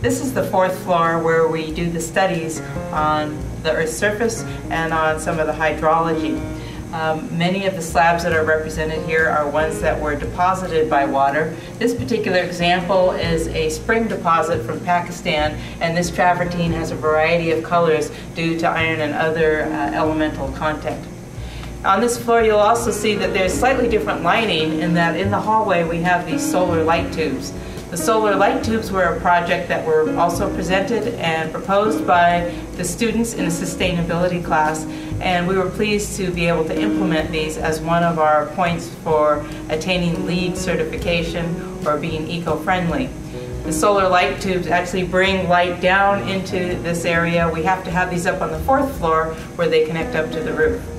This is the fourth floor where we do the studies on the Earth's surface and on some of the hydrology. Um, many of the slabs that are represented here are ones that were deposited by water. This particular example is a spring deposit from Pakistan, and this travertine has a variety of colors due to iron and other uh, elemental content. On this floor, you'll also see that there's slightly different lighting in that in the hallway we have these solar light tubes. The solar light tubes were a project that were also presented and proposed by the students in a sustainability class, and we were pleased to be able to implement these as one of our points for attaining LEED certification or being eco-friendly. The solar light tubes actually bring light down into this area. We have to have these up on the fourth floor where they connect up to the roof.